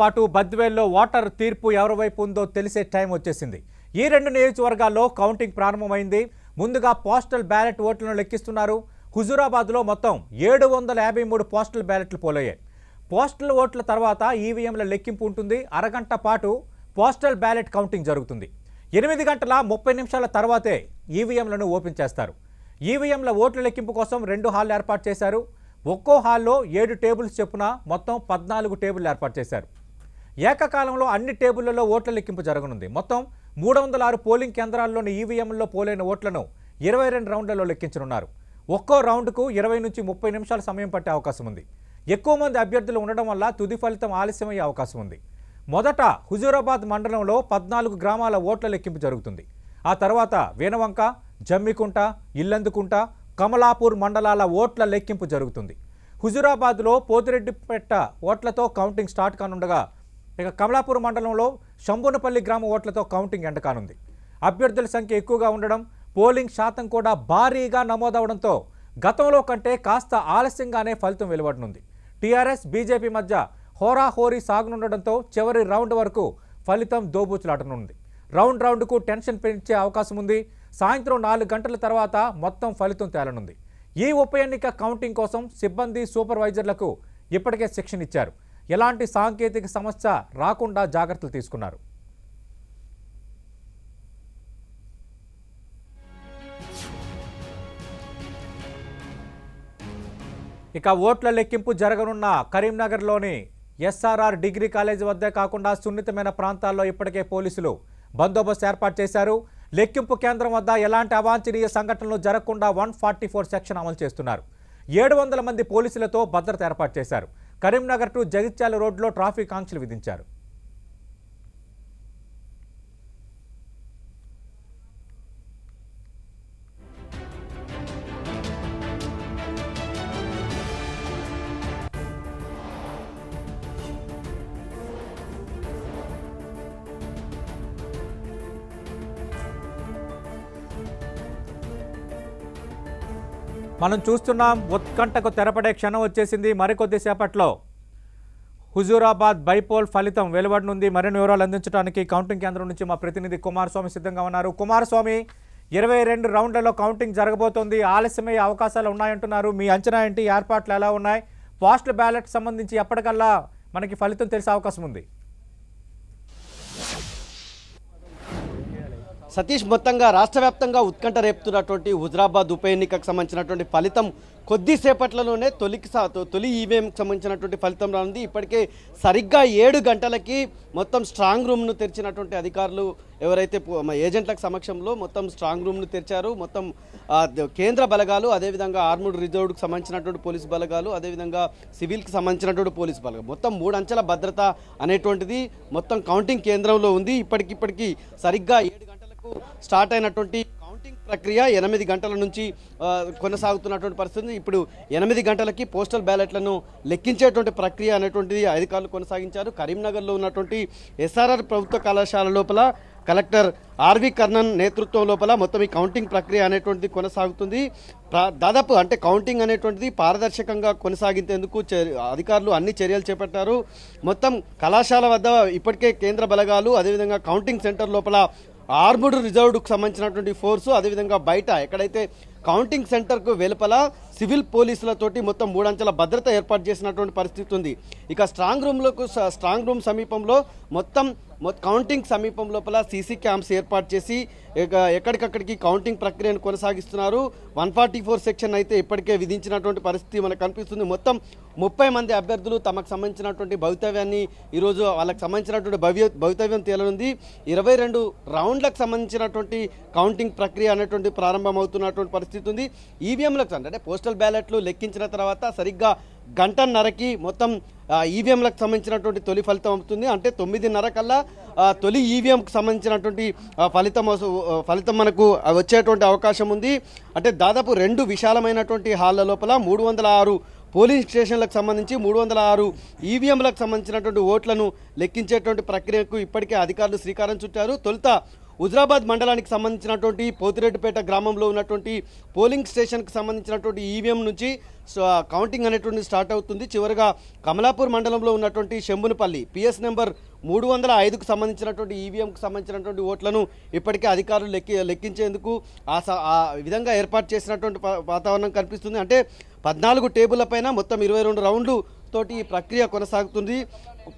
పాటు బద్వేల్లో ఓటర్ తీర్పు ఎవరి వైపు ఉందో తెలిసే టైం వచ్చేసింది. ఈ రెండు నియోజకవర్గాల్లో కౌంటింగ్ ప్రారంభమైంది. ముందుగా పోస్టల్ బ్యాలెట్ ఓట్లను లెక్కిస్తున్నారు. హుజూరాబాద్లో మొత్తం ఏడు వందల యాభై మూడు పోస్టల్ బ్యాలెట్లు పోలయ్యాయి. పోస్టల్ ఓట్ల తర్వాత ఈవీఎంల లెక్కింపు ఉంటుంది. అరగంట పాటు పోస్టల్ బ్యాలెట్ కౌంటింగ్ జరుగుతుంది. ఎనిమిది గంటల ముప్పై నిమిషాల తర్వాతే ఈవీఎంలను ఓపెన్ చేస్తారు. ఈవీఎంల ఓట్ల లెక్కింపు కోసం రెండు హాల్ ఏర్పాటు చేశారు. ఒక్కో హాల్లో ఏడు టేబుల్స్ చొప్పున మొత్తం పద్నాలుగు టేబుల్ ఏర్పాటు చేశారు. ఏకకాలంలో అన్ని టేబుళ్ళలో ఓట్ల లెక్కింపు జరగనుంది. మొత్తం మూడు వందల ఆరు పోలింగ్ కేంద్రాల్లోని ఈవీఎంల్లో పోలైన ఓట్లను ఇరవై రెండు రౌండ్లలో లెక్కించనున్నారు. ఒక్కో రౌండ్కు ఇరవై నుంచి ముప్పై నిమిషాల సమయం పట్టే అవకాశం ఉంది ఎక్కువ మంది అభ్యర్థులు ఉండడం వల్ల తుది ఫలితం ఆలస్యమయ్యే అవకాశం ఉంది మొదట హుజూరాబాద్ మండలంలో పద్నాలుగు గ్రామాల ఓట్ల లెక్కింపు జరుగుతుంది. ఆ తర్వాత వేనవంక జమ్మికుంట ఇల్లందుకుంట కమలాపూర్ మండలాల ఓట్ల లెక్కింపు జరుగుతుంది. హుజూరాబాద్లో పోతిరెడ్డిపేట ఓట్లతో కౌంటింగ్ స్టార్ట్ కానుండగా ఇక కమలాపూర్ మండలంలో శంభునపల్లి గ్రామ ఓట్లతో కౌంటింగ్ ఎండకానుంది. అభ్యర్థుల సంఖ్య ఎక్కువగా ఉండడం పోలింగ్ శాతం కూడా భారీగా నమోదవడంతో గతంలో కంటే కాస్త ఆలస్యంగానే ఫలితం వెలువడనుంది. టీఆర్ఎస్ బీజేపీ మధ్య హోరాహోరీ సాగనుండడంతో చివరి రౌండ్ వరకు ఫలితం దోబూచులాటనుంది. రౌండ్ రౌండ్కు టెన్షన్ పెంచే అవకాశం ఉంది సాయంత్రం నాలుగు గంటల తర్వాత మొత్తం ఫలితం తేలనుంది. ఈ ఉప ఎన్నిక కౌంటింగ్ కోసం సిబ్బంది సూపర్వైజర్లకు ఇప్పటికే శిక్షణ ఇచ్చారు ఎలాంటి సాంకేతిక సమస్య రాకుండా జాగ్రత్తలు తీసుకున్నారు. ఇక ఓట్ల లెక్కింపు జరగనున్న కరీంనగర్లోని ఎస్ఆర్ఆర్ డిగ్రీ కాలేజీ వద్దే కాకుండా సున్నితమైన ప్రాంతాల్లో ఇప్పటికే పోలీసులు బందోబస్తు ఏర్పాటు చేశారు. లెక్కింపు కేంద్రం వద్ద ఎలాంటి అవాంఛనీయ సంఘటనలు జరగకుండా వన్ ఫార్టీ ఫోర్ సెక్షన్ అమలు చేస్తున్నారు. ఏడు వందల మంది పోలీసులతో భద్రత ఏర్పాటు చేశారు. కరీంనగర్ టు జగిత్యాల రోడ్లో ట్రాఫిక్ ఆంక్షలు విధించారు. మనం చూస్తున్నాం ఉత్కంఠకు తెరపడే క్షణం వచ్చేసింది మరికొద్ది సేపట్లో. హుజూరాబాద్ బైపోల్ ఫలితం వెలువడనుంది. మరిన్ని వివరాలు అందించడానికి కౌంటింగ్ కేంద్రం నుంచి మా ప్రతినిధి కుమారస్వామి సిద్ధంగా ఉన్నారు. కుమారస్వామి ఇరవై రెండు రౌండ్లలో కౌంటింగ్ జరగబోతోంది. ఆలస్యమయ్యే అవకాశాలు ఉన్నాయంటున్నారు. మీ అంచనా ఏంటి? ఏర్పాట్లు ఎలా ఉన్నాయి? పోస్టల్ బ్యాలెట్ సంబంధించి ఎప్పటికల్లా మనకి ఫలితం తెలిసే అవకాశం ఉంది. సతీష్ మొత్తంగా రాష్ట్ర వ్యాప్తంగా ఉత్కంఠ రేపుతున్నటువంటి హుజరాబాద్ ఉప ఎన్నికకు సంబంధించినటువంటి ఫలితం కొద్దిసేపట్లలోనే తొలికి తొ- తొలి ఈవీఎంకి సంబంధించినటువంటి ఫలితం రానుంది. ఇప్పటికే సరిగ్గా ఏడు గంటలకి మొత్తం స్ట్రాంగ్ రూమ్ను తెరిచినటువంటి అధికారులు ఎవరైతే ఏజెంట్లకు సమక్షంలో మొత్తం స్ట్రాంగ్ రూమ్ను తెరిచారు. మొత్తం కేంద్ర బలగాలు అదేవిధంగా ఆర్ముడ్ రిజర్వ్కి సంబంధించినటువంటి పోలీసు బలగాలు అదేవిధంగా సివిల్కి సంబంధించినటువంటి పోలీసు బలగాలు. మొత్తం మూడు అంచెల భద్రత అనేటువంటిది మొత్తం కౌంటింగ్ కేంద్రంలో ఉంది. ఇప్పటికిప్పటికీ సరిగ్గా ఏడు వరకు స్టార్ట్ అయినటువంటి కౌంటింగ్ ప్రక్రియ ఎనిమిది గంటల నుంచి కొనసాగుతున్నటువంటి పరిస్థితి. ఇప్పుడు ఎనిమిది గంటలకి పోస్టల్ బ్యాలెట్లను లెక్కించేటువంటి ప్రక్రియ అనేటువంటిది అధికారులు కొనసాగించారు. కరీంనగర్లో ఉన్నటువంటి ఎస్ఆర్ఆర్ ప్రభుత్వ కళాశాల లోపల కలెక్టర్ ఆర్వి కర్ణన్ నేతృత్వం లోపల మొత్తం ఈ కౌంటింగ్ ప్రక్రియ అనేటువంటిది కొనసాగుతుంది. దాదాపు అంటే కౌంటింగ్ అనేటువంటిది పారదర్శకంగా కొనసాగించేందుకు అధికారులు అన్ని చర్యలు చేపట్టారు. మొత్తం కళాశాల వద్ద ఇప్పటికే కేంద్ర బలగాలు అదేవిధంగా కౌంటింగ్ సెంటర్ లోపల ఆర్ముడ్ రిజర్వ్డ్కు సంబంధించినటువంటి ఫోర్సు అదేవిధంగా బయట ఎక్కడైతే కౌంటింగ్ సెంటర్కు వెలుపల సివిల్ పోలీసులతోటి మొత్తం మూడంచెల భద్రత ఏర్పాటు చేసినటువంటి పరిస్థితి ఉంది. ఇక స్ట్రాంగ్ రూమ్లకు స- స్ట్రాంగ్ రూమ్ సమీపంలో మొత్తం కౌంటింగ్ సమీపం లోపల సీసీ క్యామ్స్ ఏర్పాటు చేసి ఎక్కడికక్కడికి కౌంటింగ్ ప్రక్రియను కొనసాగిస్తున్నారు. వన్ ఫార్టీ ఫోర్ సెక్షన్ అయితే ఇప్పటికే విధించినటువంటి పరిస్థితి మనకు కనిపిస్తుంది. మొత్తం ముప్పై మంది అభ్యర్థులు తమకు సంబంధించినటువంటి భవితవ్యాన్ని ఈరోజు వాళ్ళకి సంబంధించినటువంటి భవ్య భవితవ్యం తేలనుంది. ఇరవై రెండు రౌండ్లకు సంబంధించినటువంటి కౌంటింగ్ ప్రక్రియ అనేటువంటి ప్రారంభమవుతున్నటువంటి పరిస్థితి ఉంది. ఈవీఎంలకు అంటే పోస్టల్ బ్యాలెట్లు లెక్కించిన తర్వాత సరిగ్గా గంటన్నరకి మొత్తం ఈవీఎంలకు సంబంధించినటువంటి తొలి ఫలితం అవుతుంది. అంటే తొమ్మిదిన్నర కల్లా తొలి ఈవీఎంకి సంబంధించినటువంటి ఫలితం ఫలితం మనకు వచ్చేటువంటి అవకాశం ఉంది. అంటే దాదాపు రెండు విశాలమైనటువంటి హాళ్ళ లోపల మూడు వందల ఆరు పోలింగ్ స్టేషన్లకు సంబంధించి మూడు వందల ఆరు ఈవీఎంలకు సంబంధించినటువంటి ఓట్లను లెక్కించేటువంటి ప్రక్రియకు ఇప్పటికే అధికారులు శ్రీకారం చుట్టారు. తొలుత హుజరాబాద్ మండలానికి సంబంధించినటువంటి పోతిరెడ్డిపేట గ్రామంలో ఉన్నటువంటి పోలింగ్ స్టేషన్కి సంబంధించినటువంటి ఈవీఎం నుంచి కౌంటింగ్ అనేటువంటి స్టార్ట్ అవుతుంది. చివరిగా కమలాపూర్ మండలంలో ఉన్నటువంటి శంభునిపల్లి పిఎస్ నెంబర్ మూడు వందల ఐదుకు సంబంధించినటువంటి ఈవీఎంకు సంబంధించినటువంటి ఓట్లను ఇప్పటికే అధికారులు లెక్కి లెక్కించేందుకు ఆ ఆ విధంగా ఏర్పాటు చేసినటువంటి వాతావరణం కనిపిస్తుంది. అంటే పద్నాలుగు టేబుల్ల పైన మొత్తం ఇరవై రెండు రౌండ్లు తోటి ఈ ప్రక్రియ కొనసాగుతుంది.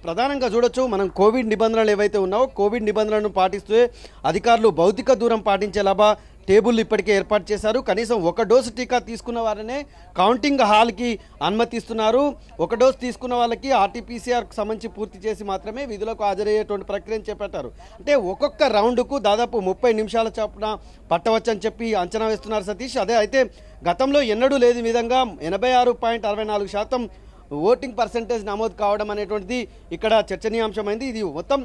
ప్రధానంగా చూడొచ్చు మనం కోవిడ్ నిబంధనలు ఏవైతే ఉన్నావో కోవిడ్ నిబంధనలను పాటిస్తూ అధికారులు భౌతిక దూరం పాటించేలాగా టేబుల్ ఇప్పటికే ఏర్పాటు చేశారు. కనీసం ఒక డోసు టీకా తీసుకున్న వారినే కౌంటింగ్ హాల్కి అనుమతిస్తున్నారు. ఒక డోసు తీసుకున్న వాళ్ళకి ఆర్టీపీసీఆర్కి సంబంధించి పూర్తి చేసి మాత్రమే విధులకు హాజరయ్యేటువంటి ప్రక్రియను చేపట్టారు. అంటే ఒక్కొక్క రౌండ్కు దాదాపు ముప్పై నిమిషాల చొప్పున పట్టవచ్చని చెప్పి అంచనా వేస్తున్నారు సతీష్. అదే అయితే గతంలో ఎన్నడూ లేని విధంగా ఎనభై ఆరు పాయింట్ అరవై నాలుగు శాతం ఓటింగ్ పర్సంటేజ్ నమోదు కావడం అనేటువంటిది ఇక్కడ చర్చనీయాంశమైంది. ఇది మొత్తం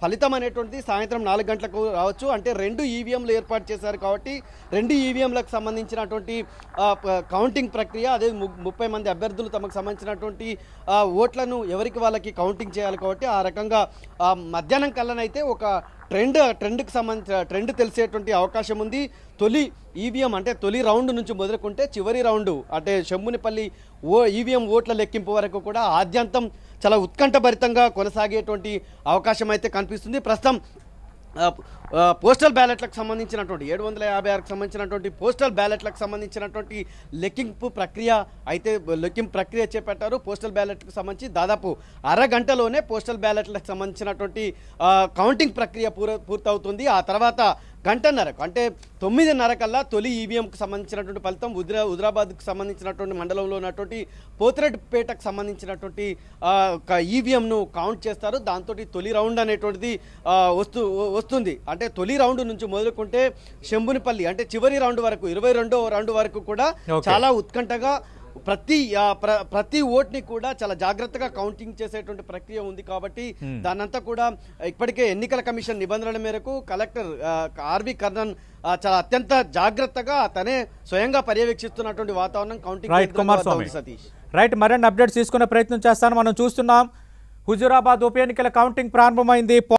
ఫలితం అనేటువంటిది సాయంత్రం నాలుగు గంటలకు రావచ్చు. అంటే రెండు ఈవీఎంలు ఏర్పాటు చేశారు కాబట్టి రెండు ఈవీఎంలకు సంబంధించినటువంటి కౌంటింగ్ ప్రక్రియ అదే ము- ముప్పై మంది అభ్యర్థులు తమకు సంబంధించినటువంటి ఓట్లను ఎవరికి వాళ్ళకి కౌంటింగ్ చేయాలి కాబట్టి ఆ రకంగా మధ్యాహ్నం కల్లనైతే ఒక ట్రెండ్ ట్రెండ్కి సంబంధించిన ట్రెండ్ తెలిసేటువంటి అవకాశం ఉంది. తొలి ఈవీఎం అంటే తొలి రౌండ్ నుంచి మొదలుకుంటే చివరి రౌండ్ అంటే చెమ్మునిపల్లి ఓ ఈవీఎం ఓట్ల లెక్కింపు వరకు కూడా ఆద్యంతం చాలా ఉత్కంఠభరితంగా కొనసాగేటువంటి అవకాశం అయితే కనిపిస్తుంది. ప్రస్తుతం పోస్టల్ బ్యాలెట్లకు సంబంధించినటువంటి ఏడు వందల యాభై ఆరుకు సంబంధించినటువంటి పోస్టల్ బ్యాలెట్లకు సంబంధించినటువంటి లెక్కింపు ప్రక్రియ అయితే లెక్కింపు ప్రక్రియ చేపట్టారు. పోస్టల్ బ్యాలెట్కు సంబంధించి దాదాపు అరగంటలోనే పోస్టల్ బ్యాలెట్లకు సంబంధించినటువంటి కౌంటింగ్ ప్రక్రియ పూర పూర్తవుతుంది. ఆ తర్వాత గంటన్నరకు అంటే తొమ్మిదిన్నర కల్లా తొలి ఈవీఎంకు సంబంధించినటువంటి ఫలితం ఉదిరా హుదరాబాద్కు సంబంధించినటువంటి మండలంలో ఉన్నటువంటి పోతిరెడ్డిపేటకు సంబంధించినటువంటి ఒక ఈవీఎంను కౌంట్ చేస్తారు. దాంతో తొలి రౌండ్ అనేటువంటిది వస్తూ వస్తుంది. అంటే తొలి రౌండ్ నుంచి మొదలుకుంటే శంభునిపల్లి అంటే చివరి రౌండ్ వరకు ఇరవై రెండో రౌండ్ వరకు కూడా. చాలా ఉత్కంఠగా ప్రతి ప్రతి ఓట్ని కూడా చాలా జాగ్రత్తగా కౌంటింగ్ చేసేటువంటి ప్రక్రియ ఉంది కాబట్టి దానంతా కూడా ఇప్పటికే ఎన్నికల కమిషన్ నిబంధనల మేరకు కలెక్టర్ ఆర్వి కర్ణన్ చాలా అత్యంత జాగ్రత్తగా తనే స్వయంగా పర్యవేక్షిస్తున్నటువంటి వాతావరణం కౌంటింగ్ సతీష్. రైట్ మరిన్ని అప్డేట్స్ తీసుకునే ప్రయత్నం చేస్తాను. మనం చూస్తున్నాం. హుజూరాబాద్ ఉప ఎన్నికల కౌంటింగ్ ప్రారంభమైంది.